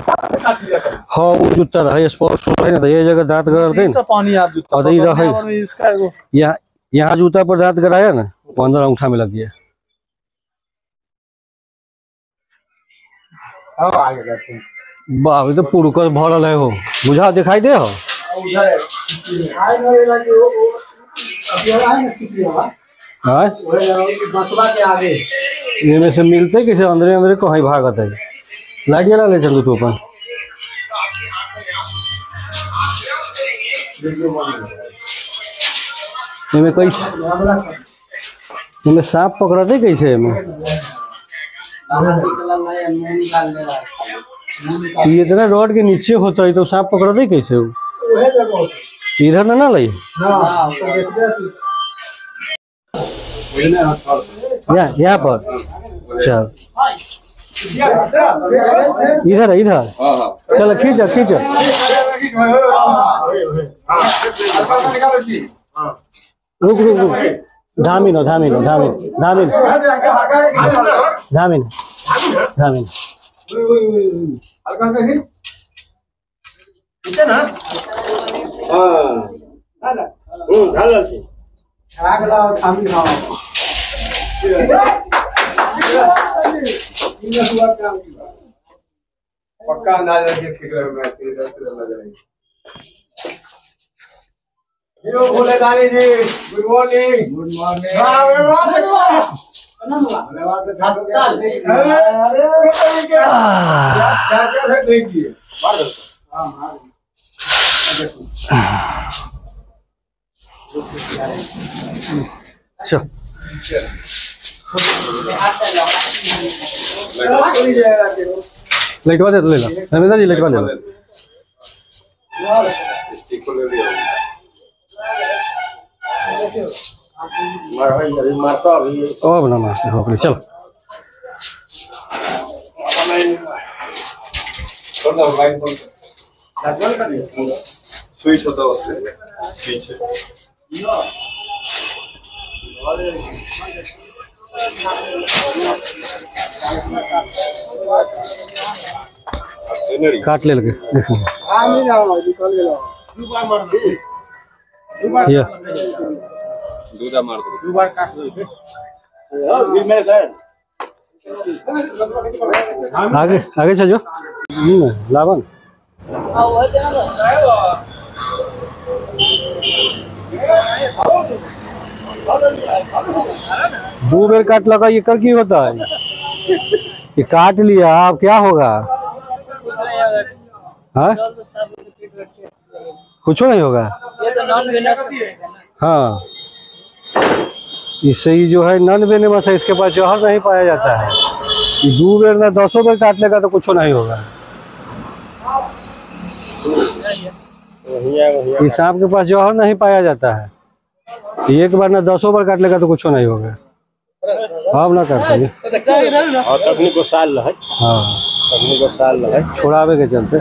हाँ वो जूता रहा स्पोर्ट्स शूज़ है ना तो ये जगह दांत गड़ते सब पानी आप जूता और इधर है। इसका एगो यहाँ यहाँ जूता पर दांत गड़ाया ना वो अंदर अंगूठा में लग गया। बाप रे तो पुरकर भरल है हो बुझा दिखाई दे हो? हाँ। में से मिलते किसे अंदरे अंदरे कहीं भागत है। लाइट जला ले चंदू तू अपन। इनमें कैसे इनमें सांप पकड़ते कैसे इनमें? ये इतना रोड के नीचे होता है तो सांप पकड़ते कैसे हो इधर ना ना लई यहाँ पर। चल। इधर इधर। चलो खींचो खींचो। रुक रुक रुक। धामिनो धामिनो धामिन। धामिन। धामिन। धामिन। पक्का अंदाज रखिए फ़िक्र में तेरे दस से लग रही hello Bhole Dani ji good morning good morning क्या क्या है देखिए चल। लाइटवा दे ले लो। रमेश जी लाइटवा ले लो। अब ना मार हो गई चल। स्विच होता है पीछे काट ले लगे देखो। ये। दूधा मार दो आगे आगे चल हम्म, लावन दो बेर काट लगा ये कर की होता है? ये काट लिया अब क्या होगा? हाँ? कुछ नहीं होगा। हाँ। इससे ही जो है नन वेनेमस है इसके पास जहर नहीं पाया जाता है। ये दो बेर ना दसों बेर काट लेगा तो कुछ नहीं होगा। ये सांप के पास जहर नहीं पाया जाता है। एक बार ना दसों बार काट लेगा तो कुछ नहीं होगा। अब ना काट पाइए और तकनीक को साल है। हाँ। तकनीक को साल है। छोड़ावे के चलते।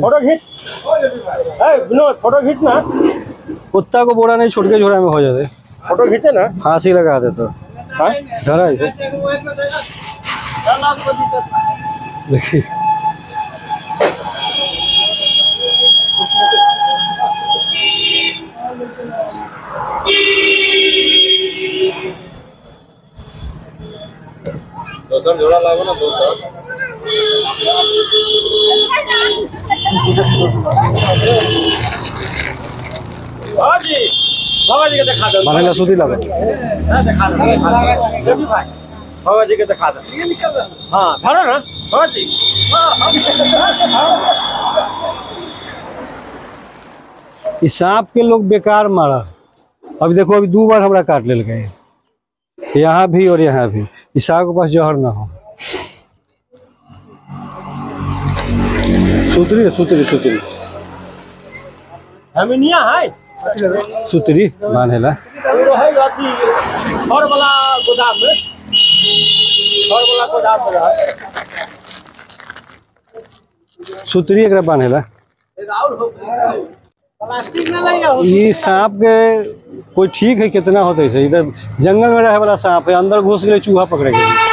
फ़ोटो खींच। विनोद फ़ोटो खींच ना। कुत्ता को बोरा नहीं छुटके के झोड़ा में हो जाते। फ़ोटो खींचे ना। फांसी लगा दे तो हाँ? देखिए। दोसर जोड़ा लागो ना दोसर बाबा जी। बाबा जी के दिखा दो। माने सूदी लगा। हाँ, दिखा दो। रवि जी के दिखा दो। ये निकल रहा हाँ। धरो ना। इस सांप के लोग बेकार मारा। अभी देखो अभी दो बार हमरा काट ले गए यहाँ भी और यहाँ भी। सांप के पास जहर ना हो। सुतरी सुतरी सुतरी। हेमिनिया है। सुतरी बांधेला। है घर वाला गोदाम में घर वाला गोदाम में है। सुतरी एकरा बांधेला। ये सांप के कोई ठीक है कितना होते इधर जंगल में रहे वाला सांप है अंदर घुस गए चूहा पकड़े गए।